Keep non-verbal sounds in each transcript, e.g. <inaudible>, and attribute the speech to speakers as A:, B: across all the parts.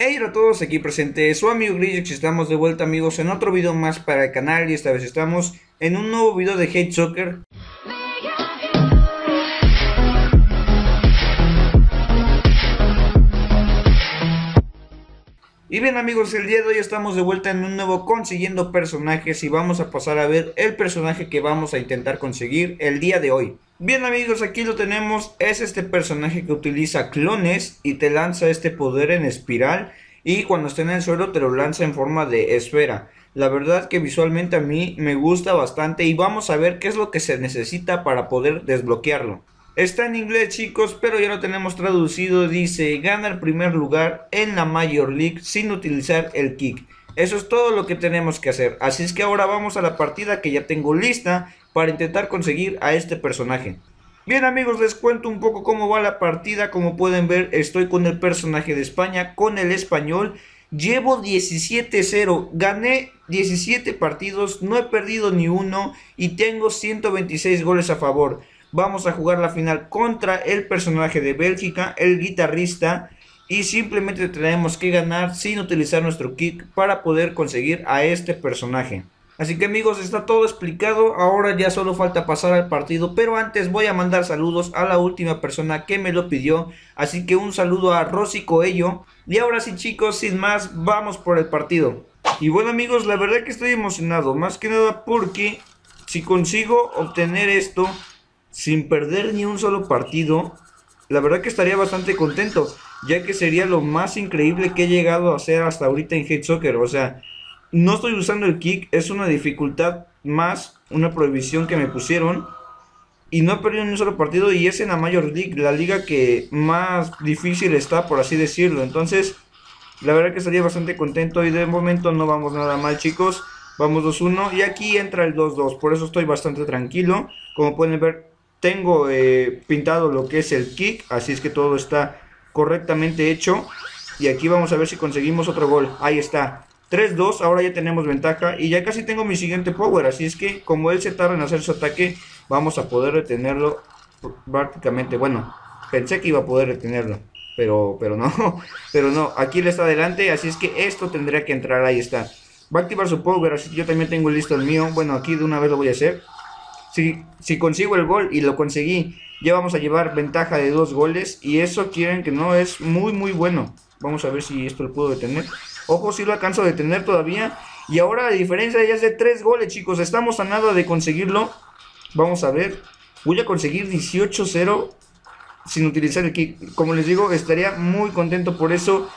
A: Hey a todos, aquí presente su amigo Grillex, estamos de vuelta amigos en otro video más para el canal. Y esta vez estamos en un nuevo video de Hate Soccer. Y bien amigos, el día de hoy estamos de vuelta en un nuevo consiguiendo personajes y vamos a pasar a ver el personaje que vamos a intentar conseguir el día de hoy. Bien amigos, aquí lo tenemos, es este personaje que utiliza clones y te lanza este poder en espiral y cuando esté en el suelo te lo lanza en forma de esfera. La verdad que visualmente a mí me gusta bastante y vamos a ver qué es lo que se necesita para poder desbloquearlo. Está en inglés chicos, pero ya lo tenemos traducido. Dice, gana el primer lugar en la Major League sin utilizar el kick. Eso es todo lo que tenemos que hacer. Así es que ahora vamos a la partida que ya tengo lista para intentar conseguir a este personaje. Bien amigos, les cuento un poco cómo va la partida. Como pueden ver, estoy con el personaje de España, con el español. Llevo 17-0, gané 17 partidos, no he perdido ni uno y tengo 126 goles a favor vamos a jugar la final contra el personaje de Bélgica, el guitarrista. Y simplemente tenemos que ganar sin utilizar nuestro kick para poder conseguir a este personaje. Así que amigos, está todo explicado. Ahora ya solo falta pasar al partido. Pero antes voy a mandar saludos a la última persona que me lo pidió. Así que un saludo a Rosy Coello. Y ahora sí chicos, sin más, vamos por el partido. Y bueno amigos, la verdad que estoy emocionado. Más que nada porque si consigo obtener esto sin perder ni un solo partido, la verdad que estaría bastante contento, ya que sería lo más increíble que he llegado a hacer hasta ahorita en Hate Soccer. O sea, no estoy usando el kick, es una dificultad más, una prohibición que me pusieron. Y no he perdido ni un solo partido y es en la Major League, la liga que más difícil está, por así decirlo. Entonces, la verdad que estaría bastante contento y de momento no vamos nada mal, chicos. Vamos 2-1 y aquí entra el 2-2, por eso estoy bastante tranquilo. Como pueden ver, tengo eh, pintado lo que es el kick, así es que todo está correctamente hecho. Y aquí vamos a ver si conseguimos otro gol. Ahí está. 3-2, ahora ya tenemos ventaja y ya casi tengo mi siguiente power, así es que como él se tarda en hacer su ataque, vamos a poder retenerlo prácticamente, bueno, pensé que iba a poder retenerlo, pero, pero no, <laughs> pero no, aquí le está adelante, así es que esto tendría que entrar, ahí está. Va a activar su power, así que yo también tengo listo el mío, bueno, aquí de una vez lo voy a hacer. Si, si consigo el gol y lo conseguí, ya vamos a llevar ventaja de dos goles. Y eso quieren que no es muy, muy bueno. Vamos a ver si esto lo puedo detener. Ojo, si lo alcanzo a detener todavía. Y ahora la diferencia ya es de tres goles, chicos. Estamos a nada de conseguirlo. Vamos a ver. Voy a conseguir 18-0 sin utilizar el kick. Como les digo, estaría muy contento por eso.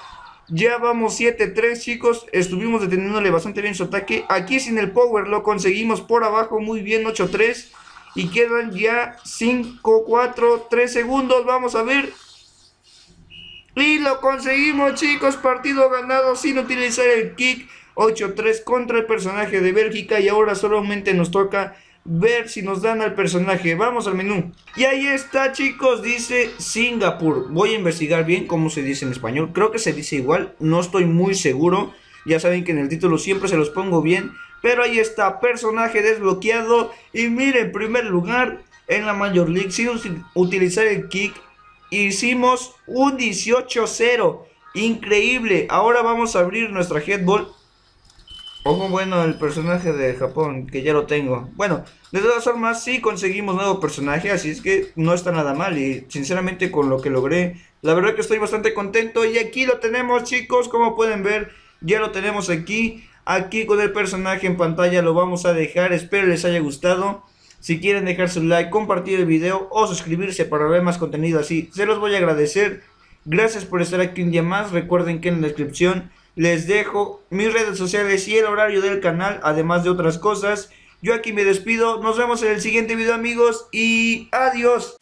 A: Ya vamos 7-3 chicos, estuvimos deteniéndole bastante bien su ataque. Aquí sin el power lo conseguimos por abajo muy bien 8-3. Y quedan ya 5, 4, 3 segundos, vamos a ver. Y lo conseguimos chicos, partido ganado sin utilizar el kick. 8-3 contra el personaje de Bélgica y ahora solamente nos toca ver si nos dan al personaje. Vamos al menú. Y ahí está, chicos, dice Singapur. Voy a investigar bien cómo se dice en español. Creo que se dice igual, no estoy muy seguro. Ya saben que en el título siempre se los pongo bien. Pero ahí está, personaje desbloqueado. Y miren, en primer lugar, en la Major League, sin utilizar el kick, hicimos un 18-0. Increíble. Ahora vamos a abrir nuestra headball Ojo bueno el personaje de Japón, que ya lo tengo. Bueno, de todas formas sí conseguimos nuevo personaje, así es que no está nada mal. Y sinceramente con lo que logré, la verdad que estoy bastante contento. Y aquí lo tenemos chicos, como pueden ver, ya lo tenemos aquí. Aquí con el personaje en pantalla lo vamos a dejar, espero les haya gustado. Si quieren dejar su like, compartir el video o suscribirse para ver más contenido así, se los voy a agradecer. Gracias por estar aquí un día más, recuerden que en la descripción les dejo mis redes sociales y el horario del canal, además de otras cosas. Yo aquí me despido, nos vemos en el siguiente video amigos y adiós.